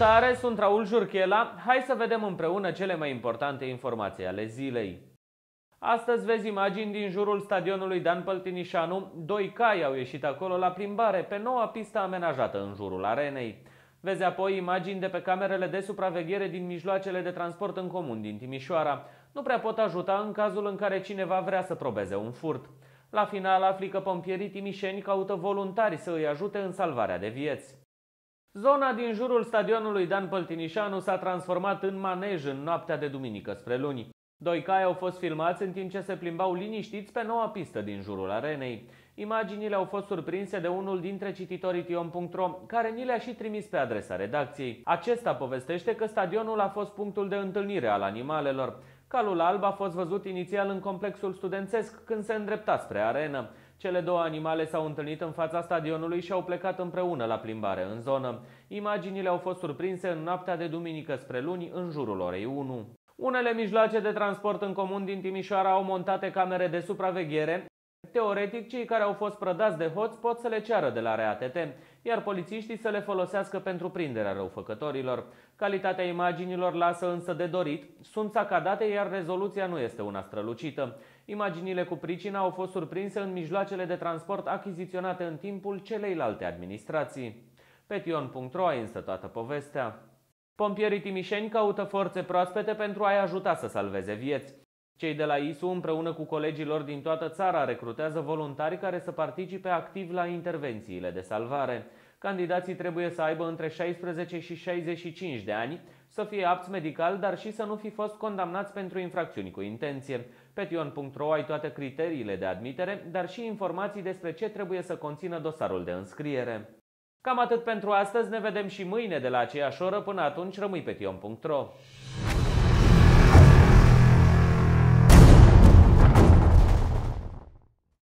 Salutare, sunt Raul Jurchela. Hai să vedem împreună cele mai importante informații ale zilei. Astăzi vezi imagini din jurul stadionului Dan Păltinișanu. Doi cai au ieșit acolo la plimbare pe noua pistă amenajată în jurul arenei. Vezi apoi imagini de pe camerele de supraveghere din mijloacele de transport în comun din Timișoara. Nu prea pot ajuta în cazul în care cineva vrea să probeze un furt. La final afli că pompierii timișeni caută voluntari să îi ajute în salvarea de vieți. Zona din jurul stadionului Dan Păltinișanu s-a transformat în manej în noaptea de duminică spre luni. Doi cai au fost filmați în timp ce se plimbau liniștiți pe noua pistă din jurul arenei. Imaginile au fost surprinse de unul dintre cititorii tion.ro, care ni le-a și trimis pe adresa redacției. Acesta povestește că stadionul a fost punctul de întâlnire al animalelor. Calul alb a fost văzut inițial în complexul studențesc când se îndrepta spre arenă. Cele două animale s-au întâlnit în fața stadionului și au plecat împreună la plimbare în zonă. Imaginile au fost surprinse în noaptea de duminică spre luni în jurul orei 1. Unele mijloace de transport în comun din Timișoara au montate camere de supraveghere. Teoretic, cei care au fost prădați de hoți pot să le ceară de la RATT, iar polițiștii să le folosească pentru prinderea răufăcătorilor. Calitatea imaginilor lasă însă de dorit, sunt sacadate, iar rezoluția nu este una strălucită. Imaginile cu pricina au fost surprinse în mijloacele de transport achiziționate în timpul celeilalte administrații. Pe tion.ro ai însă toată povestea. Pompierii timișeni caută forțe proaspete pentru a-i ajuta să salveze vieți. Cei de la ISU împreună cu colegii lor din toată țara recrutează voluntari care să participe activ la intervențiile de salvare. Candidații trebuie să aibă între 16 și 65 de ani, să fie apți medical, dar și să nu fi fost condamnați pentru infracțiuni cu intenție. Pe tion.ro ai toate criteriile de admitere, dar și informații despre ce trebuie să conțină dosarul de înscriere. Cam atât pentru astăzi, ne vedem și mâine de la aceeași oră, până atunci rămâi pe tion.ro.